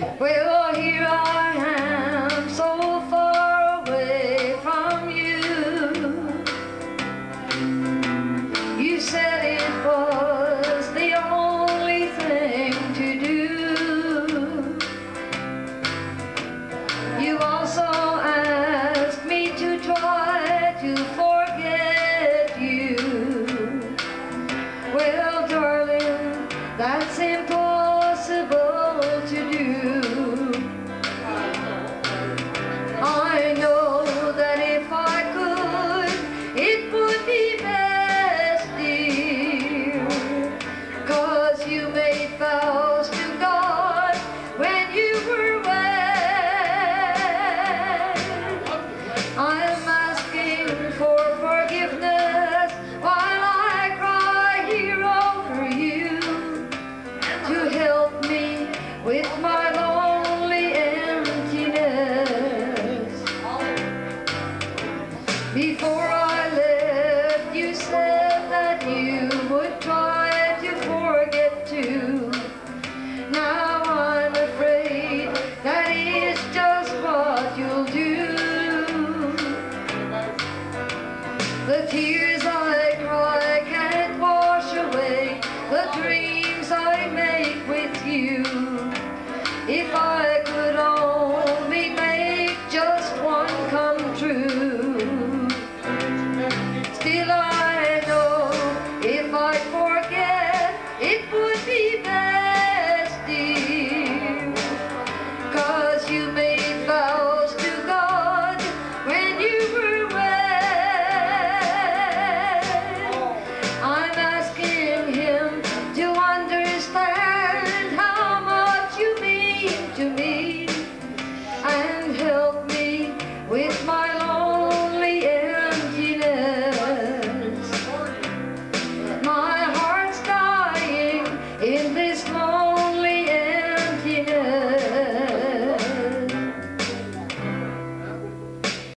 Well, here I am, Before I left, you said that you would try to forget too. Now I'm afraid that is just what you'll do. The tears I cry can't wash away the dreams I make with you.